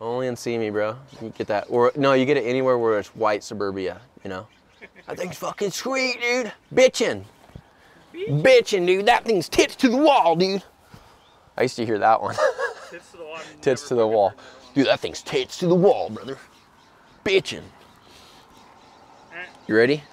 Only in Simi, bro. You get that, or no, you get it anywhere where it's white suburbia. You know, that thing's fucking sweet, dude. Bitchin', bitchin', dude. That thing's tits to the wall, dude. I used to hear that one. Tits to the wall. tits to the wall, dude. That thing's tits to the wall, brother. Bitchin'. Eh. You ready?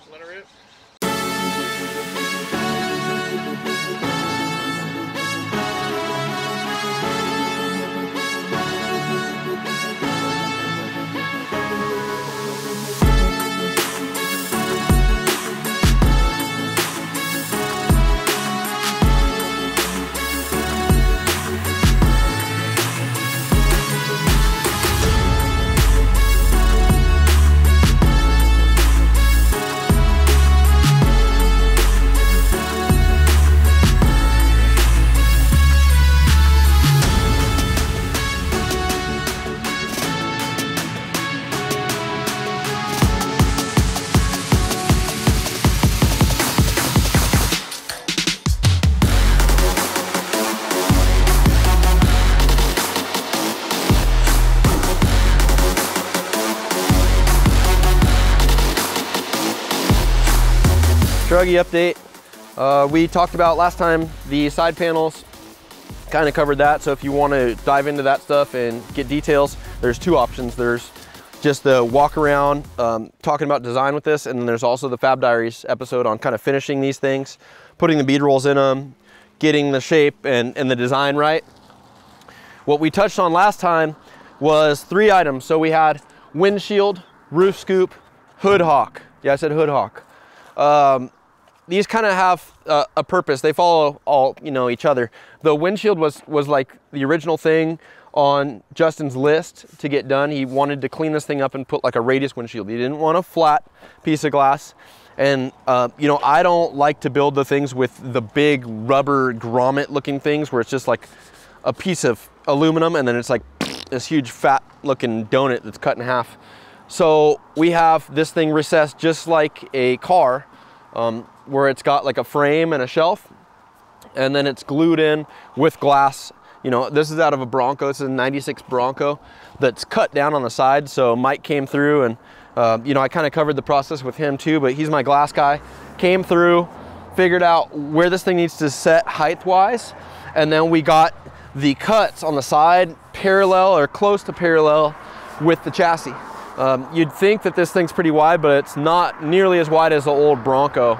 Truggy update. Uh, we talked about last time the side panels, kind of covered that. So if you want to dive into that stuff and get details, there's two options. There's just the walk around um, talking about design with this, and then there's also the Fab Diaries episode on kind of finishing these things, putting the bead rolls in them, getting the shape and, and the design right. What we touched on last time was three items. So we had windshield, roof scoop, hood hawk. Yeah, I said hood hawk. Um, these kind of have uh, a purpose. They follow all you know each other. The windshield was was like the original thing on Justin's list to get done. He wanted to clean this thing up and put like a radius windshield. He didn't want a flat piece of glass. And uh, you know, I don't like to build the things with the big rubber grommet looking things where it's just like a piece of aluminum and then it's like this huge fat looking donut that's cut in half. So we have this thing recessed just like a car um, where it's got like a frame and a shelf and then it's glued in with glass. You know, this is out of a Bronco. This is a 96 Bronco that's cut down on the side. So Mike came through and, uh, you know, I kind of covered the process with him too, but he's my glass guy. Came through, figured out where this thing needs to set height wise. And then we got the cuts on the side parallel or close to parallel with the chassis. Um, you'd think that this thing's pretty wide, but it's not nearly as wide as the old Bronco.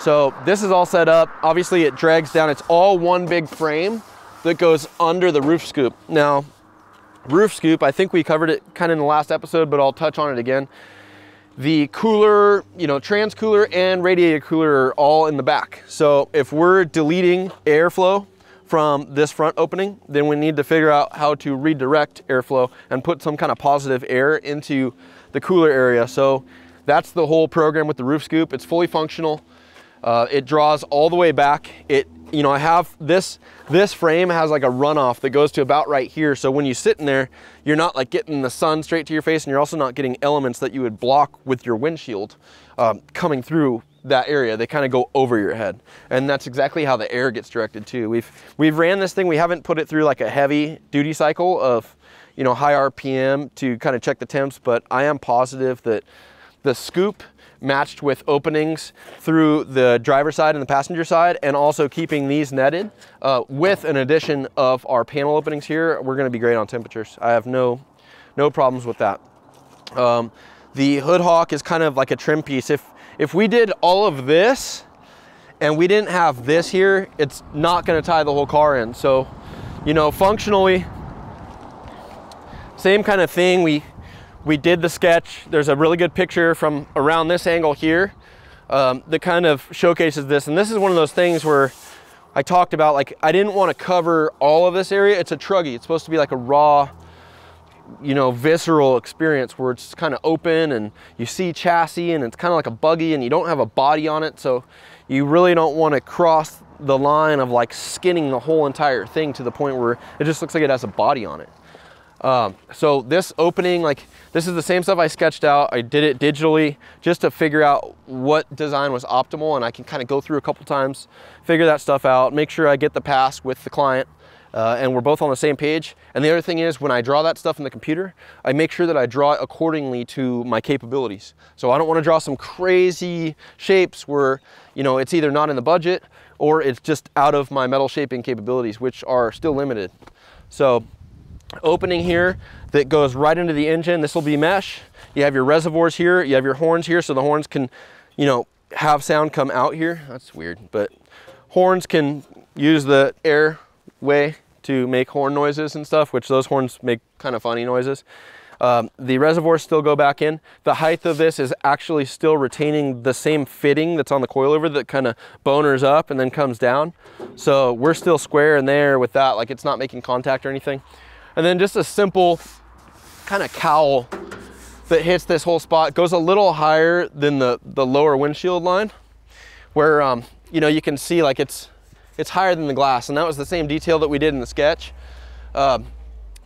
So this is all set up. Obviously it drags down. It's all one big frame that goes under the roof scoop. Now, roof scoop, I think we covered it kind of in the last episode, but I'll touch on it again. The cooler, you know, trans cooler and radiator cooler are all in the back. So if we're deleting airflow from this front opening, then we need to figure out how to redirect airflow and put some kind of positive air into the cooler area. So that's the whole program with the roof scoop. It's fully functional. Uh, it draws all the way back. It, you know, I have this, this frame has like a runoff that goes to about right here. So when you sit in there, you're not like getting the sun straight to your face and you're also not getting elements that you would block with your windshield um, coming through that area. They kind of go over your head. And that's exactly how the air gets directed too. We've, we've ran this thing, we haven't put it through like a heavy duty cycle of, you know, high RPM to kind of check the temps, but I am positive that the scoop matched with openings through the driver side and the passenger side and also keeping these netted uh, with an addition of our panel openings here we're going to be great on temperatures i have no no problems with that um, the hood hawk is kind of like a trim piece if if we did all of this and we didn't have this here it's not going to tie the whole car in so you know functionally same kind of thing we we did the sketch. There's a really good picture from around this angle here um, that kind of showcases this. And this is one of those things where I talked about, like, I didn't want to cover all of this area. It's a truggy. It's supposed to be like a raw, you know, visceral experience where it's kind of open and you see chassis and it's kind of like a buggy and you don't have a body on it. So you really don't want to cross the line of like skinning the whole entire thing to the point where it just looks like it has a body on it. Um, so this opening, like this is the same stuff I sketched out. I did it digitally just to figure out what design was optimal and I can kind of go through a couple times, figure that stuff out, make sure I get the pass with the client. Uh, and we're both on the same page. And the other thing is when I draw that stuff in the computer, I make sure that I draw it accordingly to my capabilities. So I don't wanna draw some crazy shapes where, you know, it's either not in the budget or it's just out of my metal shaping capabilities, which are still limited. So opening here that goes right into the engine, this will be mesh. You have your reservoirs here, you have your horns here, so the horns can, you know, have sound come out here. That's weird, but horns can use the air way to make horn noises and stuff, which those horns make kind of funny noises. Um, the reservoirs still go back in. The height of this is actually still retaining the same fitting that's on the coilover that kind of boners up and then comes down. So we're still square in there with that, like it's not making contact or anything. And then just a simple kind of cowl that hits this whole spot, goes a little higher than the, the lower windshield line where, um, you know, you can see like it's, it's higher than the glass. And that was the same detail that we did in the sketch. Um,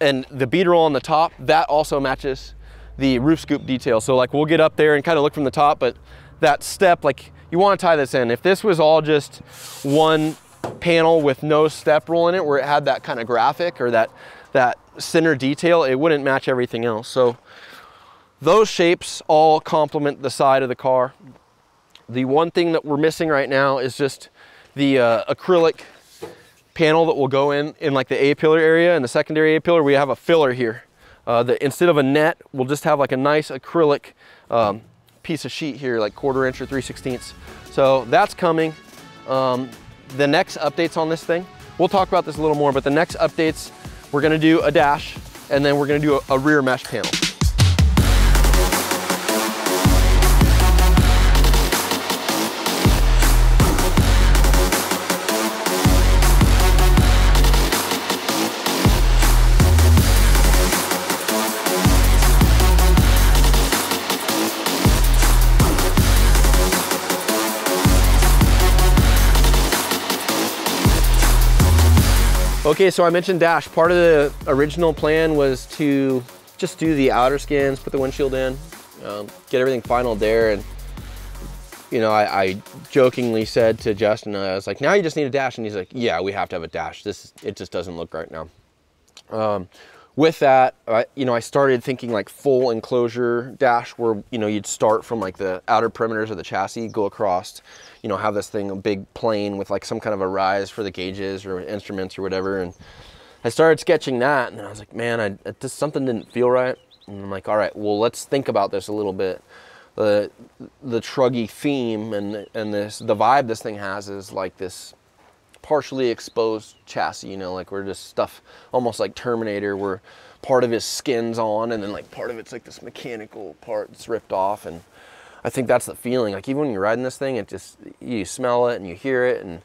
and the bead roll on the top, that also matches the roof scoop detail. So like we'll get up there and kind of look from the top, but that step, like you want to tie this in. If this was all just one panel with no step roll in it, where it had that kind of graphic or that, that center detail, it wouldn't match everything else. So those shapes all complement the side of the car. The one thing that we're missing right now is just the uh, acrylic panel that will go in in like the A-pillar area and the secondary A-pillar, we have a filler here. Uh, that instead of a net, we'll just have like a nice acrylic um, piece of sheet here, like quarter inch or 3 16ths. So that's coming. Um, the next updates on this thing, we'll talk about this a little more, but the next updates, we're gonna do a dash and then we're gonna do a, a rear mesh panel. Okay, so I mentioned dash. Part of the original plan was to just do the outer skins, put the windshield in, um, get everything final there. And, you know, I, I, jokingly said to Justin, I was like, now you just need a dash. And he's like, yeah, we have to have a dash. This, it just doesn't look right now. Um, with that, I, you know, I started thinking like full enclosure dash where, you know, you'd start from like the outer perimeters of the chassis, go across, you know, have this thing, a big plane with like some kind of a rise for the gauges or instruments or whatever. And I started sketching that and I was like, man, I, it just, something didn't feel right. And I'm like, all right, well, let's think about this a little bit. The, the truggy theme and, and this, the vibe this thing has is like this partially exposed chassis, you know, like we're just stuff almost like Terminator where part of his skin's on and then like part of it's like this mechanical part that's ripped off. And I think that's the feeling. Like even when you're riding this thing, it just, you smell it and you hear it and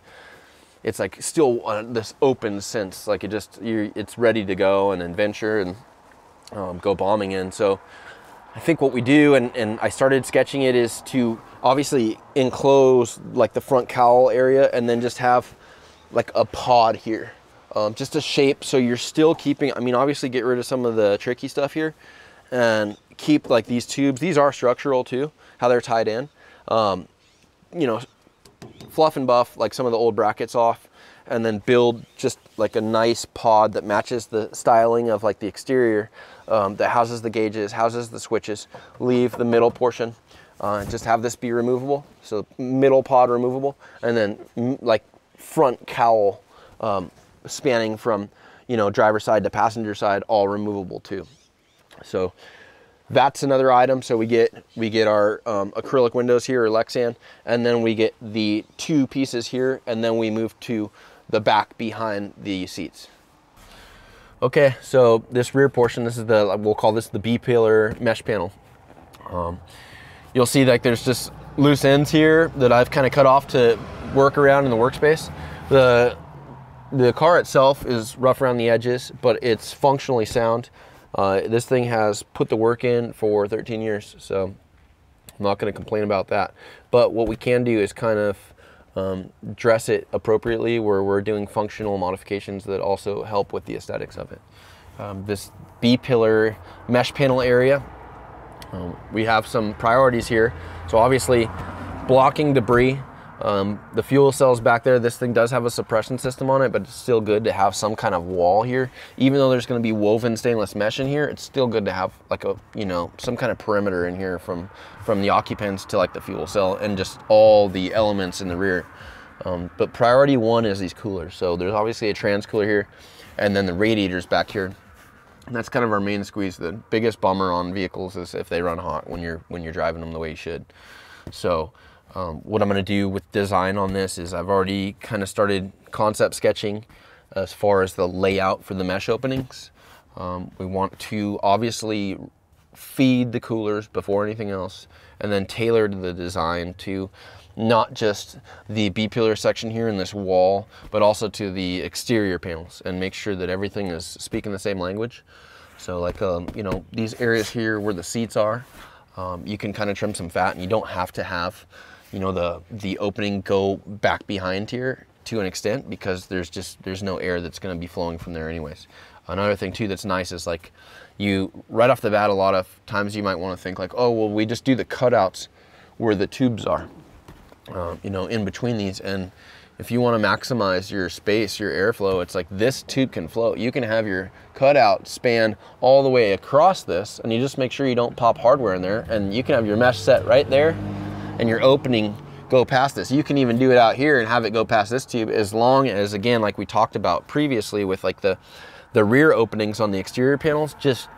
it's like still uh, this open sense, like it just, you it's ready to go and adventure and um, go bombing in. So I think what we do, and, and I started sketching it, is to obviously enclose like the front cowl area and then just have like a pod here. Um, just a shape so you're still keeping, I mean, obviously get rid of some of the tricky stuff here and keep like these tubes. These are structural too, how they're tied in. Um, you know, fluff and buff like some of the old brackets off and then build just like a nice pod that matches the styling of like the exterior um, that houses the gauges, houses the switches, leave the middle portion. Uh, just have this be removable. So middle pod removable and then like front cowl um, spanning from you know driver side to passenger side all removable too. So that's another item. So we get we get our um, acrylic windows here or lexan and then we get the two pieces here and then we move to the back behind the seats. Okay so this rear portion this is the we'll call this the b pillar mesh panel. Um, you'll see like there's just loose ends here that I've kind of cut off to work around in the workspace the the car itself is rough around the edges, but it's functionally sound. Uh, this thing has put the work in for 13 years, so I'm not going to complain about that. But what we can do is kind of um, dress it appropriately where we're doing functional modifications that also help with the aesthetics of it. Um, this B-pillar mesh panel area, um, we have some priorities here. So obviously blocking debris Um, the fuel cells back there, this thing does have a suppression system on it, but it's still good to have some kind of wall here. Even though there's gonna be woven stainless mesh in here, it's still good to have like a, you know, some kind of perimeter in here from, from the occupants to like the fuel cell and just all the elements in the rear. Um, but priority one is these coolers. So there's obviously a trans cooler here and then the radiators back here. And that's kind of our main squeeze. The biggest bummer on vehicles is if they run hot when you're, when you're driving them the way you should. So um, what I'm gonna do with design on this is I've already kind of started concept sketching as far as the layout for the mesh openings. Um, we want to obviously feed the coolers before anything else and then tailor the design to not just the B-pillar section here in this wall, but also to the exterior panels and make sure that everything is speaking the same language. So like, um, you know, these areas here where the seats are, um, you can kind of trim some fat and you don't have to have you know, the, the opening go back behind here to an extent because there's just, there's no air that's gonna be flowing from there anyways. Another thing too that's nice is like you, right off the bat, a lot of times you might wanna think like, oh, well, we just do the cutouts where the tubes are, uh, you know, in between these. And if you wanna maximize your space, your airflow, it's like this tube can flow. You can have your cutout span all the way across this and you just make sure you don't pop hardware in there and you can have your mesh set right there and your opening go past this. You can even do it out here and have it go past this tube as long as, again, like we talked about previously with like the, the rear openings on the exterior panels, just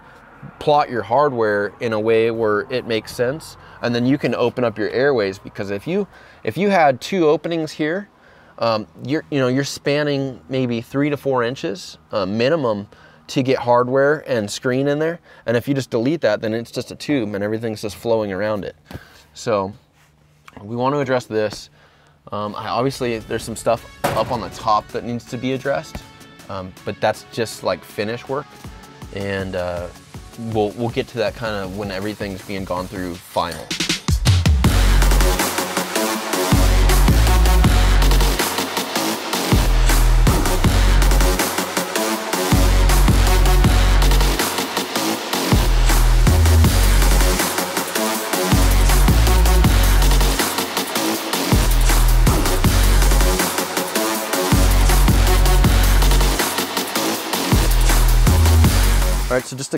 plot your hardware in a way where it makes sense. And then you can open up your airways because if you, if you had two openings here, um, you're, you know, you're spanning maybe three to four inches uh, minimum to get hardware and screen in there. And if you just delete that, then it's just a tube and everything's just flowing around it. So we want to address this. Um, obviously, there's some stuff up on the top that needs to be addressed, um, but that's just like finish work. And uh, we'll, we'll get to that kind of when everything's being gone through final.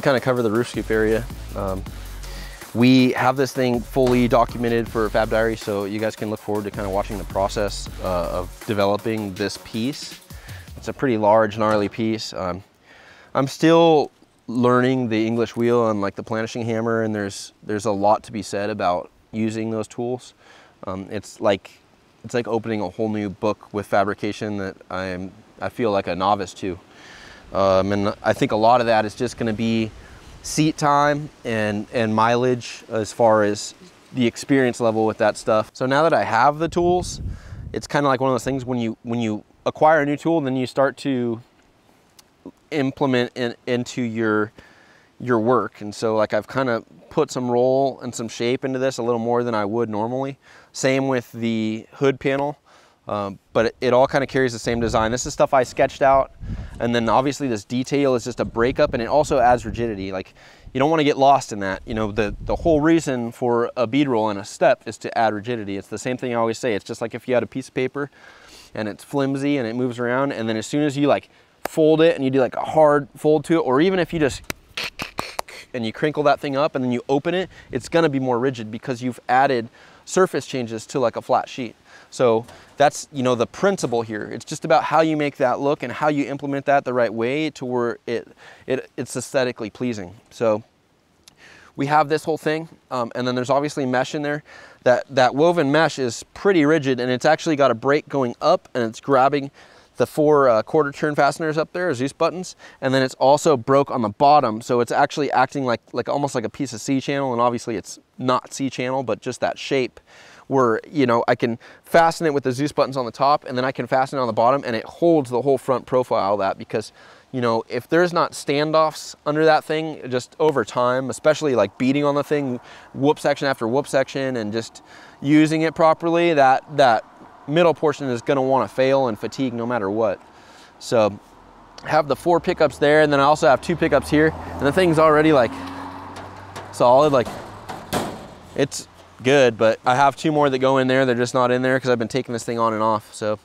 Kind of cover the roof scoop area, um, we have this thing fully documented for Fab Diary, so you guys can look forward to kind of watching the process uh, of developing this piece. It's a pretty large, gnarly piece. Um, I'm still learning the English wheel and like the planishing hammer, and there's there's a lot to be said about using those tools. Um, it's like it's like opening a whole new book with fabrication that I'm I feel like a novice to. Um, and I think a lot of that is just gonna be seat time and, and mileage as far as the experience level with that stuff. So now that I have the tools, it's kind of like one of those things when you, when you acquire a new tool, then you start to implement in, into your, your work. And so like I've kind of put some roll and some shape into this a little more than I would normally. Same with the hood panel. Um, but it, it all kind of carries the same design. This is stuff I sketched out. And then obviously this detail is just a breakup and it also adds rigidity. Like you don't want to get lost in that. You know, the, the whole reason for a bead roll and a step is to add rigidity. It's the same thing I always say. It's just like if you had a piece of paper and it's flimsy and it moves around and then as soon as you like fold it and you do like a hard fold to it or even if you just and you crinkle that thing up and then you open it, it's gonna be more rigid because you've added surface changes to like a flat sheet. So that's, you know, the principle here. It's just about how you make that look and how you implement that the right way to where it, it it's aesthetically pleasing. So we have this whole thing, um, and then there's obviously mesh in there. That, that woven mesh is pretty rigid, and it's actually got a break going up, and it's grabbing the four uh, quarter turn fasteners up there, as Dzus buttons, and then it's also broke on the bottom, so it's actually acting like, like almost like a piece of C-channel, and obviously it's not C-channel, but just that shape where, you know, I can fasten it with the Dzus buttons on the top and then I can fasten it on the bottom and it holds the whole front profile of that because, you know, if there's not standoffs under that thing just over time, especially like beating on the thing, whoop section after whoop section and just using it properly, that, that middle portion is gonna wanna fail and fatigue no matter what. So have the four pickups there and then I also have two pickups here and the thing's already like solid, like it's good, but I have two more that go in there. They're just not in there because I've been taking this thing on and off. So,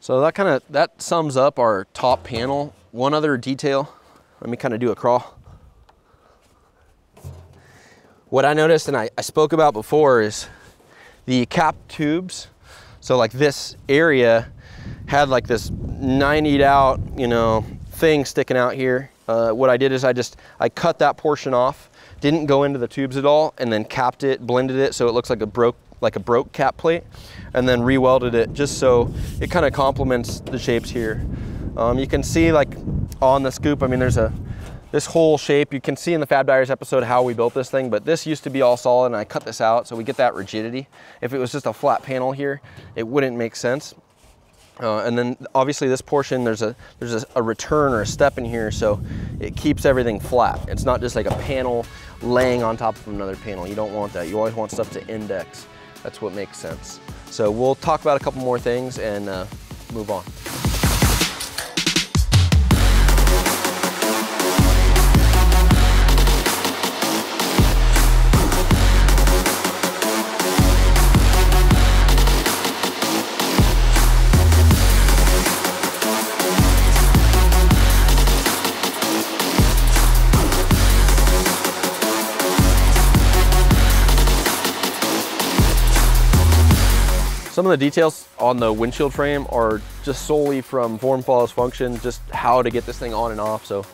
so that kind of, that sums up our top panel. One other detail, let me kind of do a crawl. What I noticed and I, I spoke about before is the cap tubes. So like this area had like this 90'd out, you know, thing sticking out here. Uh, what I did is I just, I cut that portion off, didn't go into the tubes at all, and then capped it, blended it so it looks like a broke, like a broke cap plate, and then re-welded it just so it kind of complements the shapes here. Um, you can see like on the scoop, I mean, there's a, this whole shape, you can see in the Fab Diaries episode how we built this thing, but this used to be all solid and I cut this out so we get that rigidity. If it was just a flat panel here, it wouldn't make sense. Uh, and then obviously this portion, there's a there's a, a, return or a step in here, so it keeps everything flat. It's not just like a panel laying on top of another panel. You don't want that. You always want stuff to index. That's what makes sense. So we'll talk about a couple more things and uh, move on. Some of the details on the windshield frame are just solely from form follows function, just how to get this thing on and off. So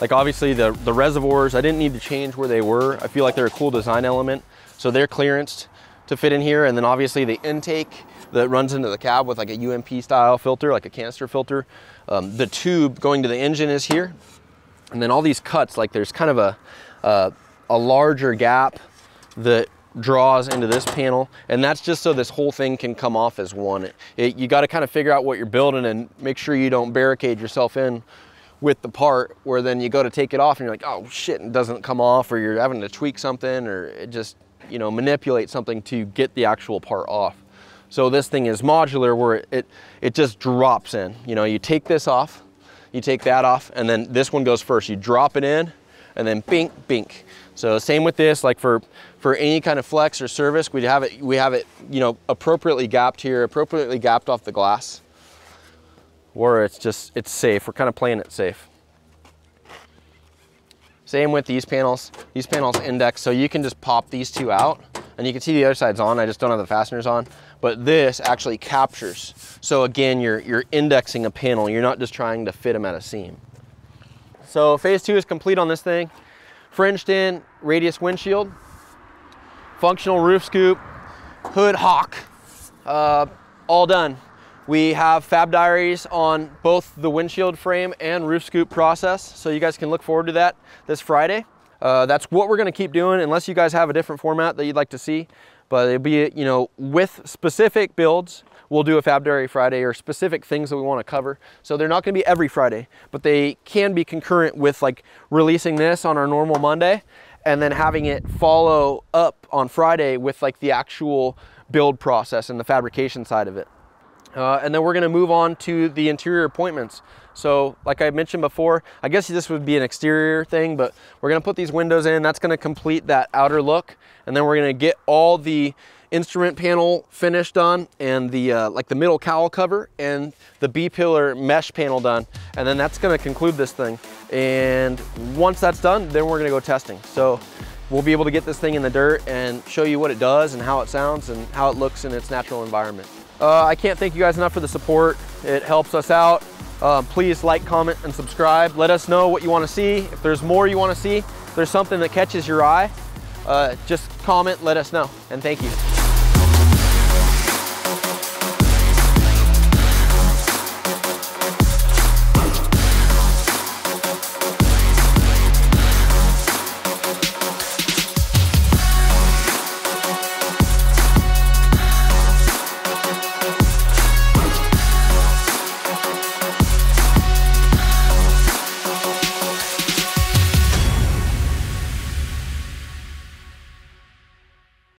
like obviously the, the reservoirs, I didn't need to change where they were. I feel like they're a cool design element. So they're clearanced to fit in here. And then obviously the intake that runs into the cab with like a UMP style filter, like a canister filter. Um, the tube going to the engine is here. And then all these cuts, like there's kind of a, uh, a larger gap that draws into this panel and that's just so this whole thing can come off as one. It, it, you got to kind of figure out what you're building and make sure you don't barricade yourself in with the part where then you go to take it off and you're like, oh shit, it doesn't come off or you're having to tweak something or just, you know, manipulate something to get the actual part off. So this thing is modular where it, it, it just drops in. You know, you take this off, you take that off, and then this one goes first. You drop it in, and then bink, bink. So same with this, like for, for any kind of flex or service, we have it, we have it, you know, appropriately gapped here, appropriately gapped off the glass, where it's just, it's safe. We're kind of playing it safe. Same with these panels. These panels index, so you can just pop these two out and you can see the other side's on. I just don't have the fasteners on, but this actually captures. So again, you're, you're indexing a panel. You're not just trying to fit them at a seam. So phase two is complete on this thing. Frenched in radius windshield, functional roof scoop, hood hawk, uh, all done. We have Fab Diaries on both the windshield frame and roof scoop process, so you guys can look forward to that this Friday. Uh, that's what we're gonna keep doing unless you guys have a different format that you'd like to see. But it'll be, you know, with specific builds, we'll do a Fab Friday or specific things that we want to cover. So they're not going to be every Friday, but they can be concurrent with like releasing this on our normal Monday and then having it follow up on Friday with like the actual build process and the fabrication side of it. Uh, and then we're gonna move on to the interior appointments. So like I mentioned before, I guess this would be an exterior thing, but we're gonna put these windows in, that's gonna complete that outer look. And then we're gonna get all the instrument panel finish done and the uh, like the middle cowl cover and the B-pillar mesh panel done. And then that's gonna conclude this thing. And once that's done, then we're gonna go testing. So we'll be able to get this thing in the dirt and show you what it does and how it sounds and how it looks in its natural environment. Uh, I can't thank you guys enough for the support. It helps us out. Uh, please like, comment, and subscribe. Let us know what you want to see. If there's more you want to see, if there's something that catches your eye, uh, just comment, let us know. And thank you.